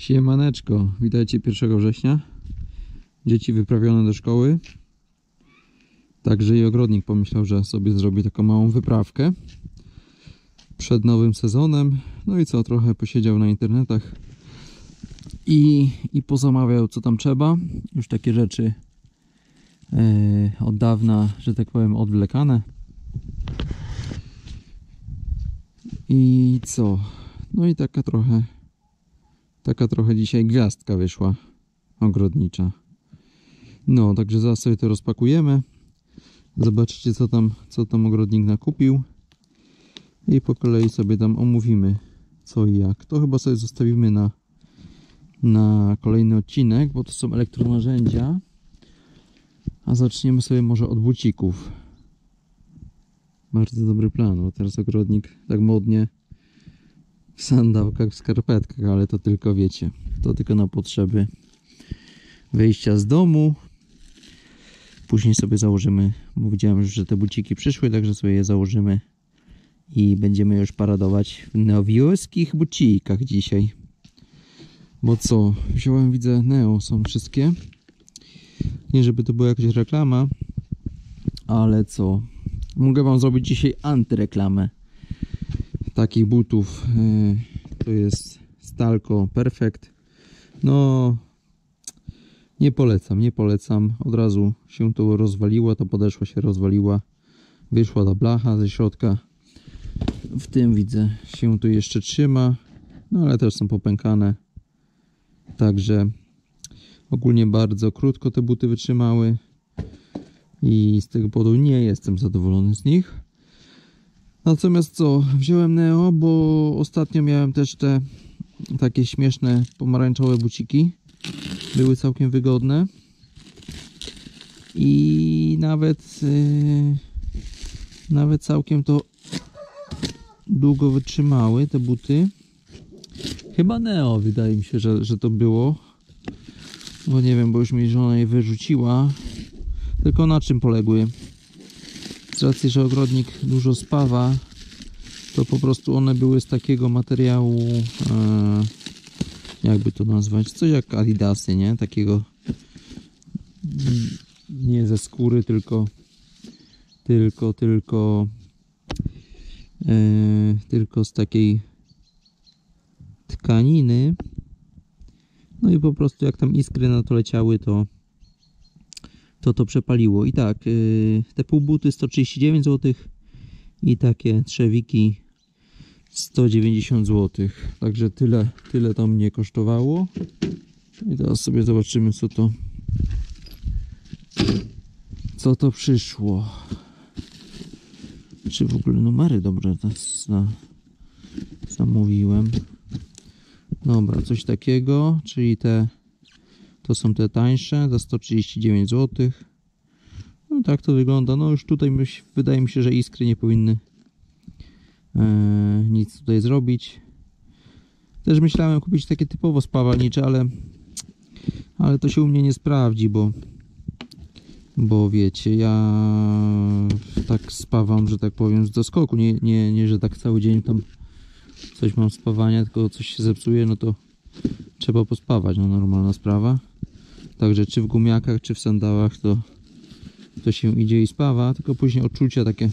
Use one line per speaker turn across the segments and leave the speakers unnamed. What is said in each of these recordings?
Siemaneczko, witajcie 1 września. Dzieci wyprawione do szkoły. Także i ogrodnik pomyślał, że sobie zrobi taką małą wyprawkę przed nowym sezonem. No i co, trochę posiedział na internetach i, i pozamawiał co tam trzeba. Już takie rzeczy e, od dawna, że tak powiem, odwlekane. I co? No i taka trochę Taka trochę dzisiaj gwiazdka wyszła ogrodnicza. No, także zaraz sobie to rozpakujemy. Zobaczycie co tam, co tam ogrodnik nakupił. I po kolei sobie tam omówimy co i jak. To chyba sobie zostawimy na, na kolejny odcinek, bo to są elektronarzędzia. A zaczniemy sobie może od bucików. Bardzo dobry plan, bo teraz ogrodnik tak modnie w sandałkach, w skarpetkach, ale to tylko wiecie, to tylko na potrzeby wyjścia z domu. Później sobie założymy, bo widziałem już, że te buciki przyszły, także sobie je założymy i będziemy już paradować w nowiuskich bucikach dzisiaj. Bo co, wziąłem, widzę, Neo są wszystkie. Nie żeby to była jakaś reklama, ale co, mogę wam zrobić dzisiaj antyreklamę takich butów y, to jest Stalco Perfect. No nie polecam, nie polecam. Od razu się to rozwaliło, ta podeszła się rozwaliła. Wyszła ta blacha ze środka. W tym widzę się tu jeszcze trzyma. No ale też są popękane. Także ogólnie bardzo krótko te buty wytrzymały i z tego powodu nie jestem zadowolony z nich Natomiast co, wziąłem Neo, bo ostatnio miałem też te takie śmieszne pomarańczowe buciki. Były całkiem wygodne. I nawet yy, nawet całkiem to długo wytrzymały te buty. Chyba Neo wydaje mi się, że, że to było. Bo nie wiem, bo już mi żona je wyrzuciła. Tylko na czym poległy? Z że ogrodnik dużo spawa, to po prostu one były z takiego materiału, e, jakby to nazwać, coś jak adidasy, nie? Takiego nie ze skóry, tylko tylko, tylko e, tylko z takiej tkaniny no i po prostu jak tam iskry na to leciały, to to to przepaliło. I tak, yy, te półbuty 139 zł i takie trzewiki 190 zł. Także tyle, tyle to mnie kosztowało. I teraz sobie zobaczymy co to co to przyszło. Czy w ogóle numery dobrze za, zamówiłem. Dobra, coś takiego, czyli te to są te tańsze za 139 zł. No tak to wygląda. No już tutaj wydaje mi się, że iskry nie powinny e, nic tutaj zrobić. Też myślałem kupić takie typowo spawalnicze, ale ale to się u mnie nie sprawdzi, bo bo wiecie, ja tak spawam, że tak powiem, z doskoku. Nie, nie, nie, że tak cały dzień tam coś mam spawania, tylko coś się zepsuje, no to trzeba pospawać, no normalna sprawa. Także czy w gumiakach, czy w sandałach to, to się idzie i spawa, tylko później odczucia takie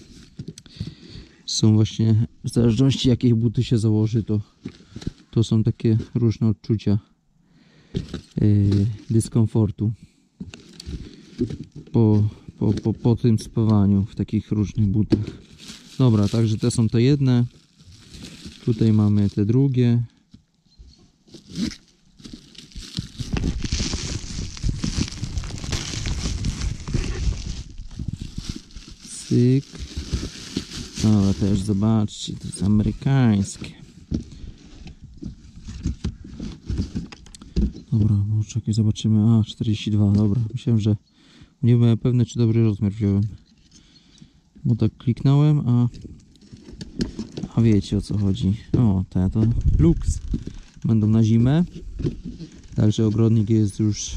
są właśnie, w zależności jakiej buty się założy, to, to są takie różne odczucia yy, dyskomfortu po, po, po, po tym spawaniu w takich różnych butach. Dobra, także te są te jedne. Tutaj mamy te drugie. Cyk. Ale też zobaczcie, to jest amerykańskie. Dobra, może czekaj, zobaczymy. A, 42, dobra. Myślałem, że nie byłem pewny, czy dobry rozmiar wziąłem. Bo tak kliknąłem, a... A wiecie o co chodzi. O, te to Lux. Będą na zimę. Także ogrodnik jest już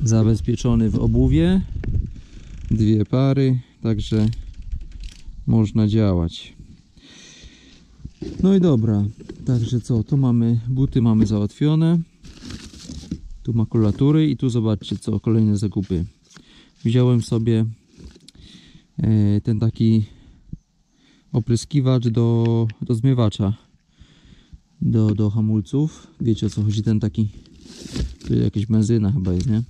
zabezpieczony w obuwie dwie pary, także można działać. No i dobra, także co, tu mamy, buty mamy załatwione. Tu makulatury i tu zobaczcie co, kolejne zakupy. Wziąłem sobie e, ten taki opryskiwacz do, do zmywacza do, do hamulców. Wiecie o co chodzi, ten taki tu jakaś benzyna chyba jest, nie?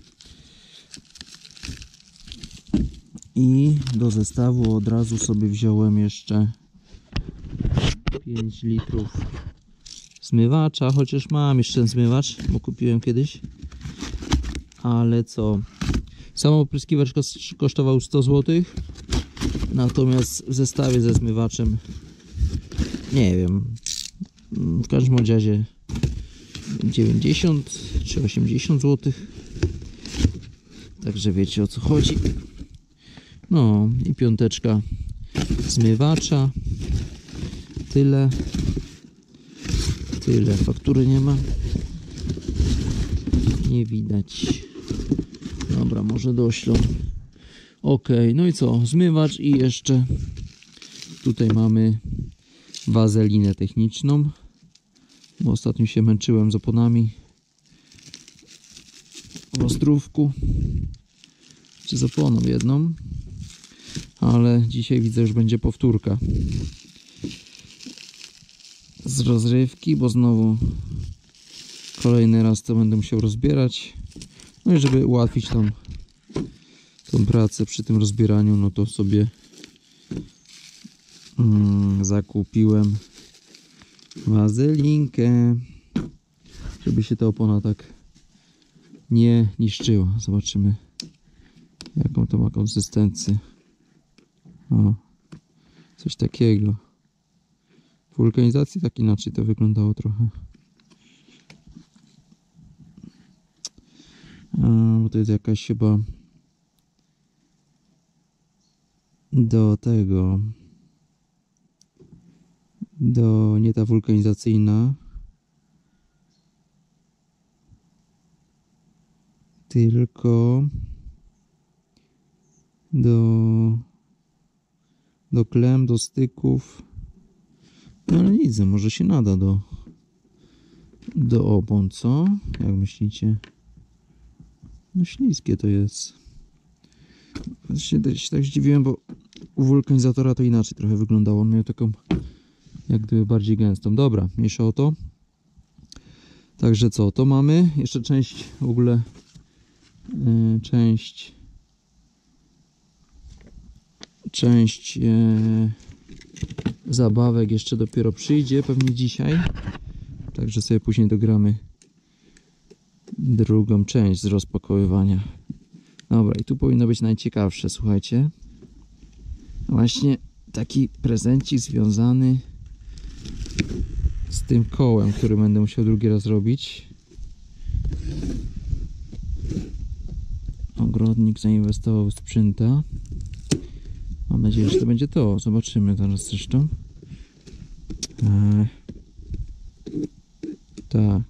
I do zestawu od razu sobie wziąłem jeszcze 5 litrów zmywacza, chociaż mam jeszcze ten zmywacz, bo kupiłem kiedyś. Ale co? Sam opryskiwacz kos- kosztował 100 zł. Natomiast w zestawie ze zmywaczem nie wiem. W każdym razie 90 czy 80 zł. Także wiecie o co chodzi. No i piąteczka zmywacza. Tyle. Tyle. Faktury nie ma. Nie widać. Dobra, może doślą. Ok, no i co? Zmywacz i jeszcze tutaj mamy wazelinę techniczną. Bo ostatnio się męczyłem z oponami w Ostrówku. Czy z oponą jedną. Ale dzisiaj widzę, już będzie powtórka z rozrywki, bo znowu kolejny raz to będę musiał rozbierać. No i żeby ułatwić tą, tą pracę przy tym rozbieraniu, no to sobie mm, zakupiłem wazelinkę, żeby się ta opona tak nie niszczyła. Zobaczymy jaką to ma konsystencję. O, coś takiego. W wulkanizacji tak inaczej to wyglądało trochę. Bo to jest jakaś chyba do tego do nie ta wulkanizacyjna tylko do do klem, do styków no ale nic, no może się nada do do opon, co? Jak myślicie? No śliskie to jest. Się, się tak zdziwiłem, bo u wulkanizatora to inaczej trochę wyglądało. On miał taką jak gdyby bardziej gęstą. Dobra, mniejsza o to. Także co, to mamy. Jeszcze część w ogóle yy, część część yy, zabawek jeszcze dopiero przyjdzie, pewnie dzisiaj. Także sobie później dogramy drugą część z rozpakowywania. Dobra, i tu powinno być najciekawsze, słuchajcie. Właśnie taki prezencik związany z tym kołem, który będę musiał drugi raz robić. Ogrodnik zainwestował w sprzęta. Mam nadzieję, że to będzie to. Zobaczymy zaraz zresztą. Eee, tak.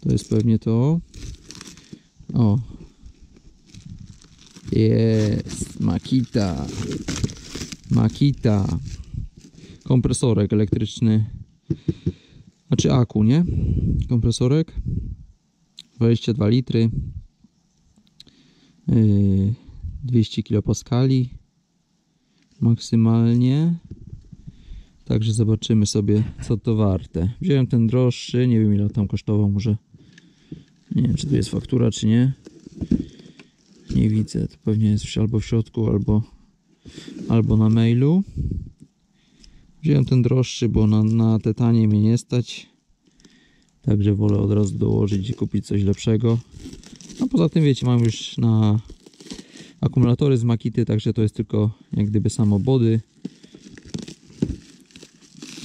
To jest pewnie to. O. Jest. Makita. Makita. Kompresorek elektryczny. Znaczy aku, nie? Kompresorek. 22 litry. Yy, 200 kilopaskali. Maksymalnie. Także zobaczymy sobie co to warte. Wziąłem ten droższy, nie wiem ile tam kosztował, może nie wiem czy tu jest faktura czy nie. Nie widzę, to pewnie jest albo w środku, albo, albo na mailu. Wziąłem ten droższy, bo na, na te tanie mnie nie stać. Także wolę od razu dołożyć i kupić coś lepszego. A poza tym wiecie, mam już na akumulatory z Makity, także to jest tylko jak gdyby samobody.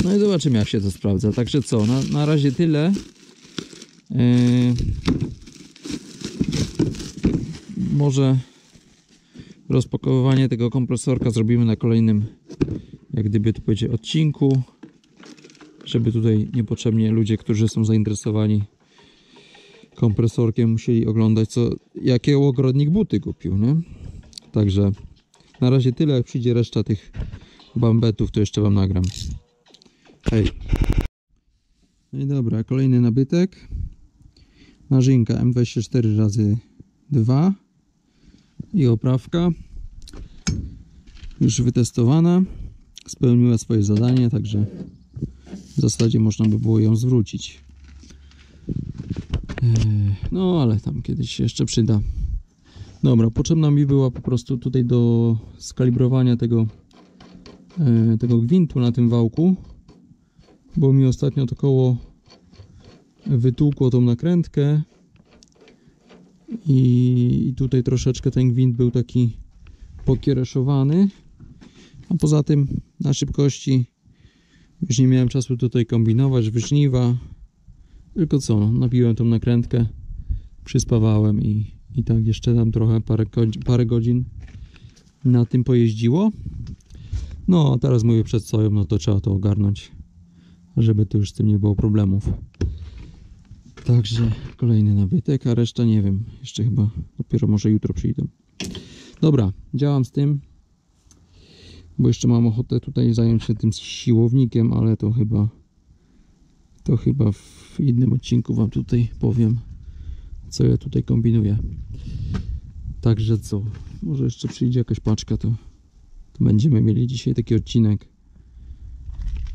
No i zobaczymy jak się to sprawdza. Także co, na, na razie tyle. Yy, może rozpakowywanie tego kompresorka zrobimy na kolejnym, jak gdyby to powiedzieć, odcinku. Żeby tutaj niepotrzebnie ludzie, którzy są zainteresowani kompresorkiem, musieli oglądać, co, jakie ogrodnik buty kupił, nie? Także na razie tyle. Jak przyjdzie reszta tych bambetów, to jeszcze Wam nagram. Hej. No i dobra, kolejny nabytek. Narzynka M24 razy 2 i oprawka już wytestowana. Spełniła swoje zadanie, także w zasadzie można by było ją zwrócić. Eee, No, ale tam kiedyś się jeszcze przyda. Dobra, potrzebna mi była po prostu tutaj do skalibrowania tego, e, tego gwintu na tym wałku, bo mi ostatnio to koło wytłukło tą nakrętkę i, tutaj troszeczkę ten gwint był taki pokiereszowany, a poza tym na szybkości już nie miałem czasu tutaj kombinować, wyżniwa, tylko co, no, nabiłem tą nakrętkę, przyspawałem i, i tak jeszcze tam trochę parę, parę godzin na tym pojeździło. No, teraz mówię przed soją, no to trzeba to ogarnąć, żeby tu już z tym nie było problemów. Także kolejny nabytek, a reszta nie wiem, jeszcze chyba dopiero może jutro przyjdą. Dobra, działam z tym, bo jeszcze mam ochotę tutaj zająć się tym siłownikiem, ale to chyba to chyba w innym odcinku wam tutaj powiem co ja tutaj kombinuję. Także co, może jeszcze przyjdzie jakaś paczka, to, to będziemy mieli dzisiaj taki odcinek.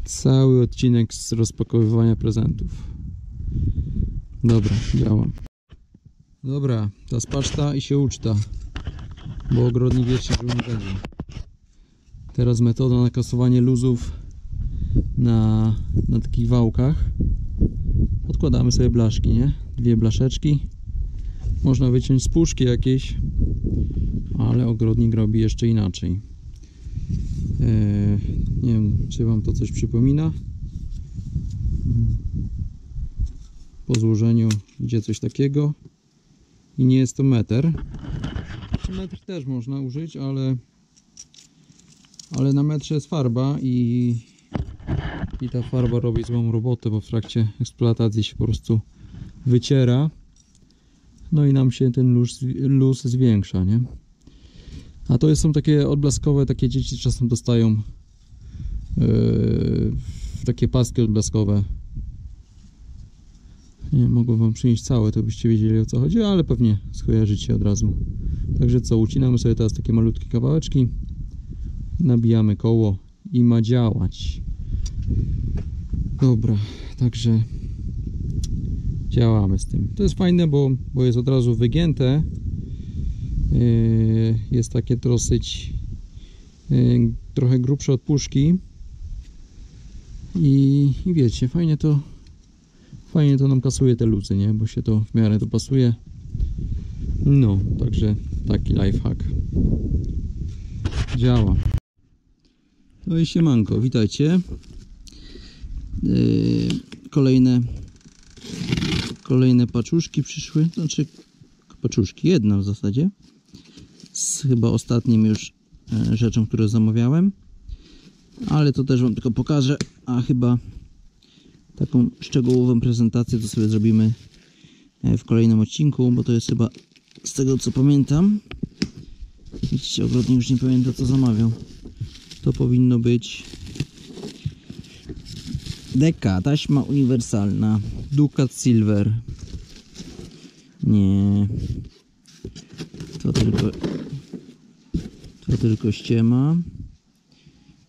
Cały odcinek z rozpakowywania prezentów. Dobra, działam. Dobra, ta spaszta i się uczta, bo ogrodnik wiecznie żył nie będzie. Teraz metoda na kasowanie luzów na, na takich wałkach. Odkładamy sobie blaszki, nie? Dwie blaszeczki. Można wyciąć z puszki jakieś, ale ogrodnik robi jeszcze inaczej. Eee, nie wiem, czy Wam to coś przypomina. Po złożeniu idzie coś takiego i nie jest to metr. Metr też można użyć, ale ale na metrze jest farba i, i ta farba robi złą robotę, bo w trakcie eksploatacji się po prostu wyciera. No i nam się ten luz, luz zwiększa, nie? A to są takie odblaskowe, takie dzieci czasem dostają yy, takie paski odblaskowe. Nie mogę wam przynieść całe, to byście wiedzieli o co chodzi, ale pewnie skojarzycie od razu. Także co, ucinamy sobie teraz takie malutkie kawałeczki nabijamy koło i ma działać. Dobra, także działamy z tym. To jest fajne, bo, bo jest od razu wygięte. Yy, Jest takie dosyć yy, trochę grubsze od puszki. I, I wiecie, fajnie to fajnie to nam kasuje te luzy, nie? Bo się to w miarę dopasuje. No, także taki lifehack. Działa. No i siemanko, witajcie. Yy, kolejne kolejne paczuszki przyszły, znaczy paczuszki, jedna w zasadzie. Z chyba ostatnim już e, rzeczą, które zamawiałem. Ale to też wam tylko pokażę, a chyba taką szczegółową prezentację to sobie zrobimy e, w kolejnym odcinku, bo to jest chyba z tego co pamiętam. Widzicie, ogrodnik już nie pamięta co zamawiał to powinno być deka, taśma uniwersalna Ducat Silver. Nie. To tylko to tylko ściema.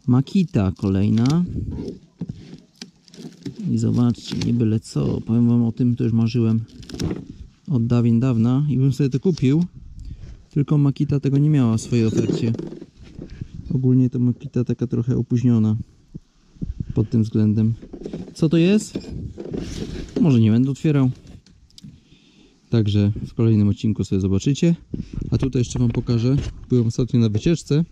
Makita kolejna. I zobaczcie, nie byle co. Powiem wam o tym, to już marzyłem od dawien dawna i bym sobie to kupił. Tylko Makita tego nie miała w swojej ofercie. Ogólnie to Makita taka trochę opóźniona pod tym względem. Co to jest? Może nie będę otwierał. Także w kolejnym odcinku sobie zobaczycie. A tutaj jeszcze Wam pokażę. Byłem ostatnio na wycieczce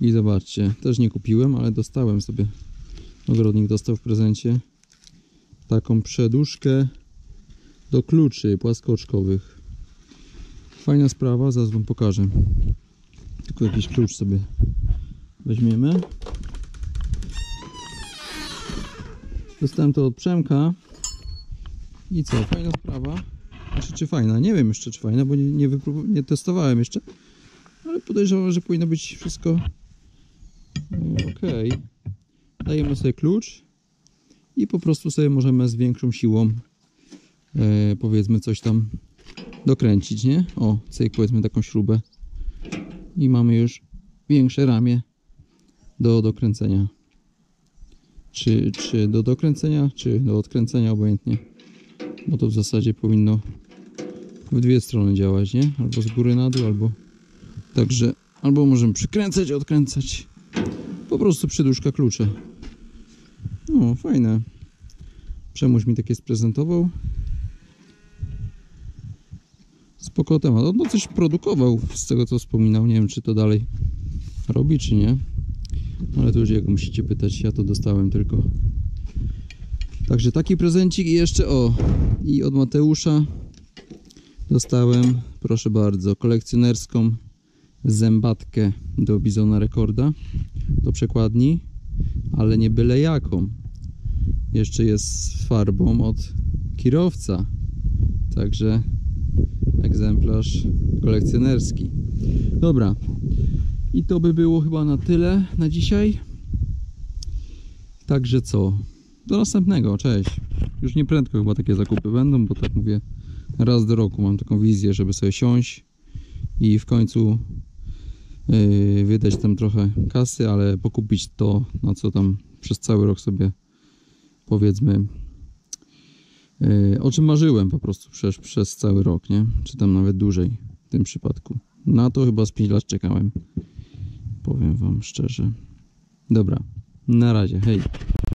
i zobaczcie, też nie kupiłem, ale dostałem sobie. Ogrodnik dostał w prezencie taką przeduszkę do kluczy płaskooczkowych. Fajna sprawa, zaraz Wam pokażę. Tylko jakiś klucz sobie weźmiemy. Dostałem to od Przemka. I co, fajna sprawa. Znaczy, czy fajna? Nie wiem jeszcze, czy fajna, bo nie, nie, nie testowałem jeszcze. Ale podejrzewam, że powinno być wszystko ok. Dajemy sobie klucz. i po prostu sobie możemy z większą siłą e, powiedzmy coś tam dokręcić, nie? O, cyk, powiedzmy taką śrubę i mamy już większe ramię do dokręcenia. Czy, czy do dokręcenia, czy do odkręcenia, obojętnie. Bo to w zasadzie powinno w dwie strony działać, nie? Albo z góry na dół, albo także, albo możemy przykręcać, odkręcać. Po prostu przyduszka klucze. No, fajne. Przemuś mi takie sprezentował. Spoko temat. No coś produkował, z tego co wspominał. Nie wiem, czy to dalej robi, czy nie. Ale to już jego musicie pytać. Ja to dostałem tylko. Także taki prezencik i jeszcze o. I od Mateusza dostałem, proszę bardzo, kolekcjonerską zębatkę do Bizona Rekorda. Do przekładni, ale nie byle jaką. Jeszcze jest farbą od kierowca. Także egzemplarz kolekcjonerski. Dobra. I to by było chyba na tyle na dzisiaj. Także co? Do następnego. Cześć. Już nie prędko chyba takie zakupy będą, bo tak mówię, raz do roku mam taką wizję, żeby sobie siąść i w końcu yy, wydać tam trochę kasy, ale pokupić to, na co tam przez cały rok sobie powiedzmy yy, o czym marzyłem po prostu przez, przez cały rok, nie? Czy tam nawet dłużej w tym przypadku. Na to chyba z 5 lat czekałem. Powiem wam szczerze. Dobra, na razie, hej.